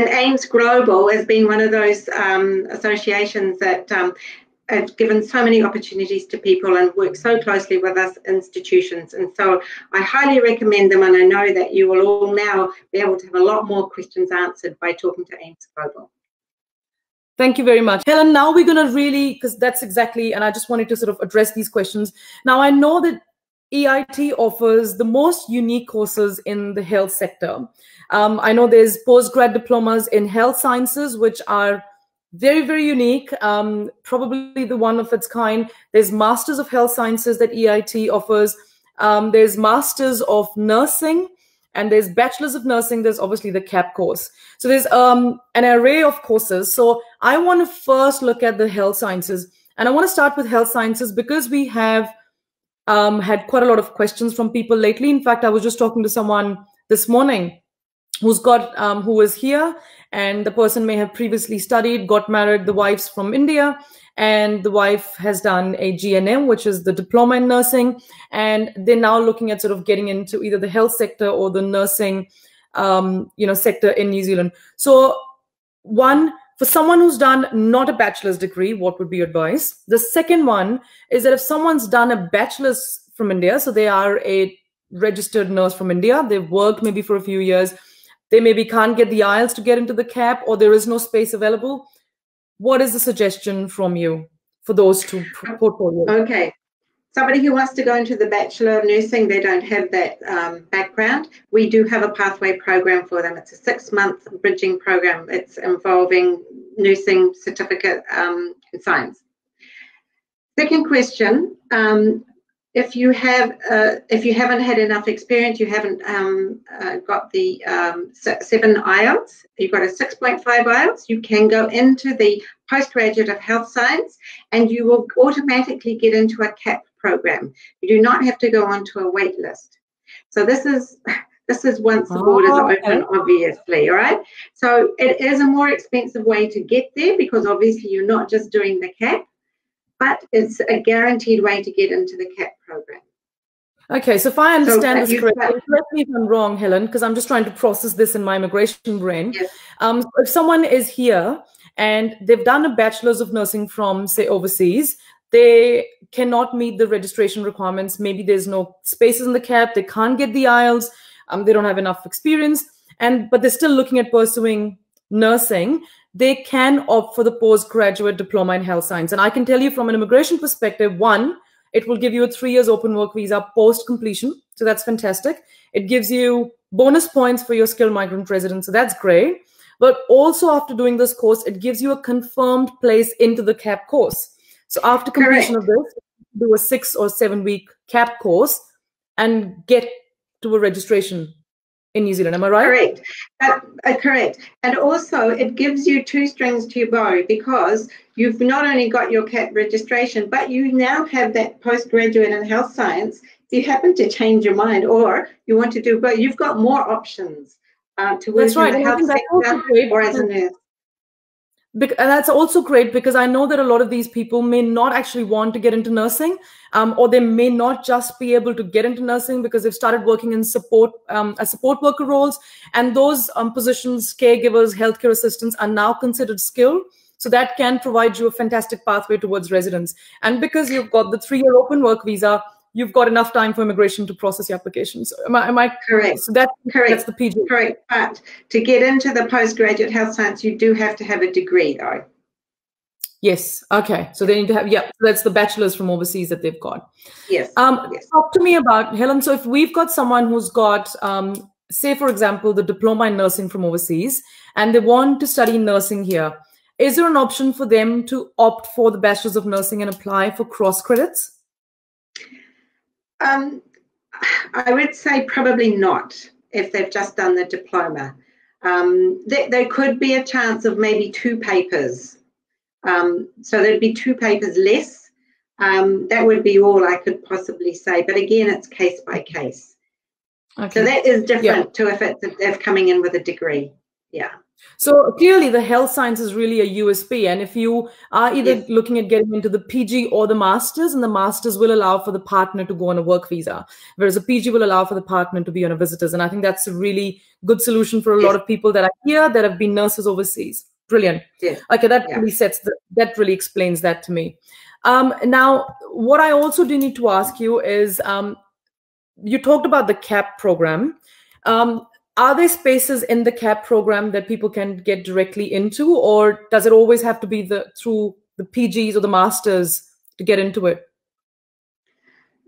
And AIMS Global has been one of those um, associations that um, have given so many opportunities to people and work so closely with us institutions. And so I highly recommend them, and I know that you will all now be able to have a lot more questions answered by talking to AIMS Global. Thank you very much. Helen, now we're going to really, because that's exactly, and I just wanted to sort of address these questions. Now, I know that EIT offers the most unique courses in the health sector. Um, I know there's postgrad diplomas in health sciences, which are very, very unique, um, probably the one of its kind. There's Masters of Health Sciences that EIT offers. Um, there's Masters of Nursing, and there's Bachelors of Nursing. There's obviously the CAP course. So there's um, an array of courses. So I want to first look at the health sciences. And I want to start with health sciences because we have um, had quite a lot of questions from people lately. In fact, I was just talking to someone this morning who's got um, who was here and the person may have previously studied got married the wife's from india and the wife has done a gnm which is the diploma in nursing and they're now looking at sort of getting into either the health sector or the nursing um, you know sector in new zealand so one for someone who's done not a bachelor's degree what would be your advice the second one is that if someone's done a bachelor's from india so they are a registered nurse from india they've worked maybe for a few years they maybe can't get the IELTS to get into the cap or there is no space available. What is the suggestion from you for those two portfolios? Okay. Somebody who wants to go into the Bachelor of Nursing, they don't have that um, background. We do have a pathway program for them. It's a six month bridging program. It's involving nursing certificate um, in science. Second question um, if you have uh, if you haven't had enough experience, you haven't um, uh, got the um, seven IELTS, you've got a 6.5 IELTS, you can go into the postgraduate of health science and you will automatically get into a CAP program. You do not have to go onto a wait list. So this is this is once the borders oh, okay. open, obviously, all right? So it is a more expensive way to get there because obviously you're not just doing the CAP, but it's a guaranteed way to get into the CAP program. Okay, so if I understand so, this correctly, correct me if I'm wrong, Helen, because I'm just trying to process this in my immigration brain. Yes. Um, if someone is here and they've done a bachelor's of nursing from, say, overseas, they cannot meet the registration requirements. Maybe there's no spaces in the cap. They can't get the IELTS. Um, they don't have enough experience, and but they're still looking at pursuing nursing they can opt for the postgraduate diploma in health science. And I can tell you from an immigration perspective, one, it will give you a three years open work visa post completion. So that's fantastic. It gives you bonus points for your skilled migrant residence. So that's great. But also after doing this course, it gives you a confirmed place into the CAP course. So after completion Correct. of this, do a six or seven week CAP course and get to a registration in New Zealand. Am I right? Correct. Uh, uh, correct. And also, it gives you two strings to your bow because you've not only got your CAP registration, but you now have that postgraduate in health science. If you happen to change your mind or you want to do both, you've got more options uh, to work right. in the health sector or as a nurse and that's also great because I know that a lot of these people may not actually want to get into nursing, um, or they may not just be able to get into nursing because they've started working in support um, as support worker roles, and those um, positions, caregivers, healthcare assistants, are now considered skilled. So that can provide you a fantastic pathway towards residence. And because you've got the three-year open work visa, you've got enough time for immigration to process your applications. Am I, am I correct? So that, correct. That's the PG. Correct. But to get into the postgraduate health science, you do have to have a degree, though. Yes. Okay. So they need to have. Yeah. So that's the bachelor's from overseas that they've got. Yes. Um, yes. Talk to me about Helen. So if we've got someone who's got, um, say, for example, the diploma in nursing from overseas, and they want to study nursing here, is there an option for them to opt for the bachelor's of nursing and apply for cross credits? Um, I would say probably not if they've just done the diploma. Um, there, there, could be a chance of maybe two papers. Um, so there'd be two papers less. Um, that would be all I could possibly say. But again, it's case by case. Okay. So that is different yeah. to if it's if coming in with a degree. Yeah. So clearly, the health science is really a USP. And if you are either yes. looking at getting into the PG or the masters, and the masters will allow for the partner to go on a work visa, whereas a PG will allow for the partner to be on a visitors. And I think that's a really good solution for a yes. lot of people that are here that have been nurses overseas. Brilliant. Yes. Okay, that yeah. really sets the, that really explains that to me. Um, now, what I also do need to ask you is, um, you talked about the CAP program. Um, are there spaces in the cap program that people can get directly into or does it always have to be the through the pgs or the masters to get into it?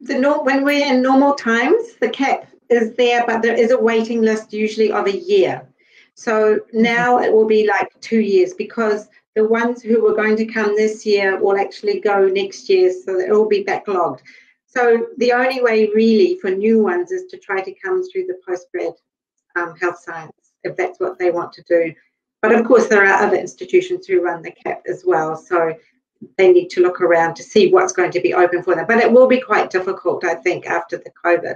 The no, when we're in normal times the cap is there but there is a waiting list usually of a year. So mm-hmm. now it will be like two years because the ones who were going to come this year will actually go next year so it will be backlogged. So the only way really for new ones is to try to come through the postgrad um, health science if that's what they want to do. But of course, there are other institutions who run the CAP as well. So they need to look around to see what's going to be open for them. But it will be quite difficult, I think, after the COVID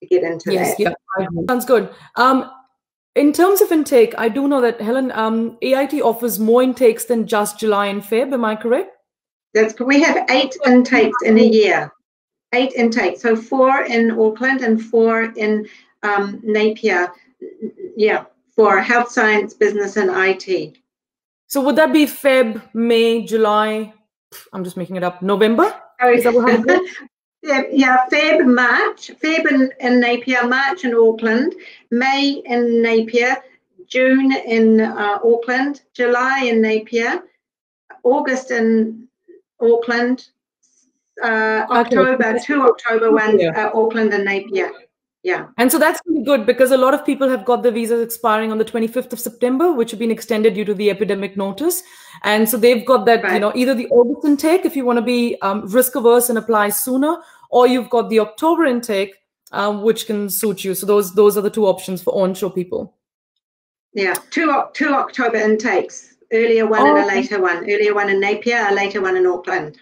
to get into yes, that. Yeah, sounds good. Um, in terms of intake, I do know that Helen, um, EIT offers more intakes than just July and Feb. Am I correct? That's we have eight intakes in a year. Eight intakes, so four in Auckland and four in um, Napier yeah, for health science, business, and IT. So would that be Feb, May, July? I'm just making it up. November? What yeah, yeah, Feb, March, Feb in, in Napier, March in Auckland, May in Napier, June in uh, Auckland, July in Napier, August in Auckland, uh, October, okay. two October ones, uh, Auckland and Napier yeah. And so that's really good because a lot of people have got the visas expiring on the 25th of september which have been extended due to the epidemic notice. And so they've got that right. you know either the august intake if you want to be um, risk averse and apply sooner or you've got the october intake um, which can suit you. So those those are the two options for onshore people. Yeah. Two two october intakes. Earlier one oh, and a later one. Earlier one in napier a later one in auckland.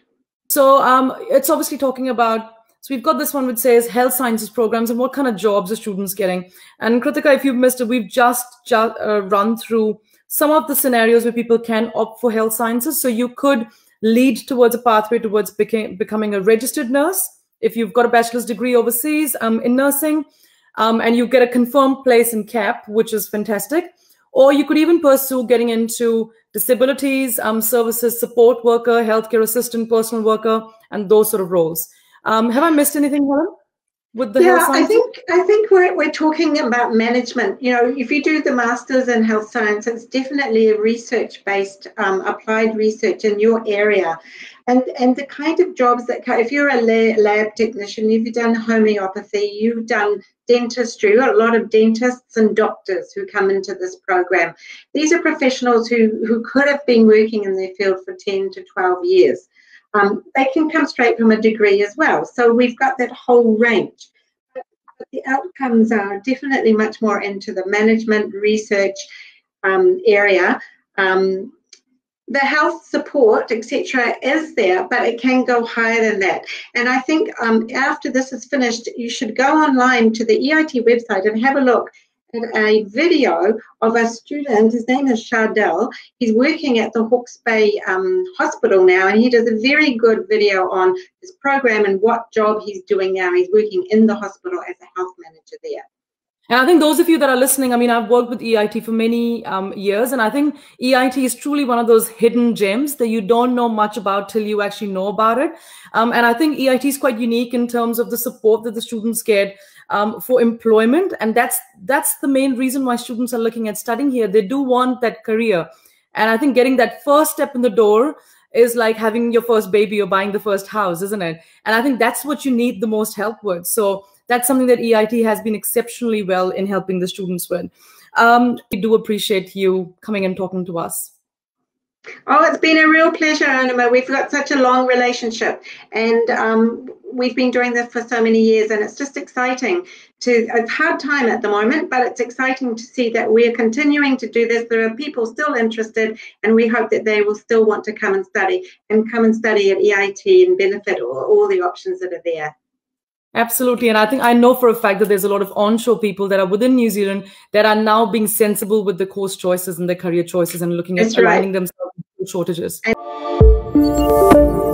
So um, it's obviously talking about so we've got this one which says health sciences programs and what kind of jobs are students getting. And Kritika, if you've missed it, we've just, just uh, run through some of the scenarios where people can opt for health sciences. So you could lead towards a pathway towards became, becoming a registered nurse if you've got a bachelor's degree overseas um, in nursing um, and you get a confirmed place in CAP, which is fantastic. Or you could even pursue getting into disabilities, um, services, support worker, healthcare assistant, personal worker, and those sort of roles. Um, have I missed anything, Helen? With the yeah, I think I think we're we're talking about management. You know, if you do the masters in health science, it's definitely a research-based, um, applied research in your area, and and the kind of jobs that if you're a lab technician, if you've done homeopathy, you've done dentistry, got a lot of dentists and doctors who come into this program. These are professionals who who could have been working in their field for 10 to 12 years um, they can come straight from a degree as well. So we've got that whole range. But, the outcomes are definitely much more into the management research um, area. Um, the health support, etc., is there, but it can go higher than that. And I think um, after this is finished, you should go online to the EIT website and have a look a video of a student. His name is Shardell. He's working at the Hawke's Bay um, Hospital now, and he does a very good video on his program and what job he's doing now. He's working in the hospital as a health manager there. And I think those of you that are listening, I mean, I've worked with EIT for many um, years, and I think EIT is truly one of those hidden gems that you don't know much about till you actually know about it. Um, and I think EIT is quite unique in terms of the support that the students get um, for employment, and that's that's the main reason why students are looking at studying here. They do want that career, and I think getting that first step in the door is like having your first baby or buying the first house, isn't it? And I think that's what you need the most help with. So that's something that EIT has been exceptionally well in helping the students with. Um, we do appreciate you coming and talking to us. Oh, it's been a real pleasure, Anima. We've got such a long relationship, and um, we've been doing this for so many years, and it's just exciting to. It's hard time at the moment, but it's exciting to see that we're continuing to do this. There are people still interested, and we hope that they will still want to come and study and come and study at EIT and benefit all, all the options that are there. Absolutely. And I think I know for a fact that there's a lot of onshore people that are within New Zealand that are now being sensible with the course choices and their career choices and looking That's at aligning themselves with shortages. And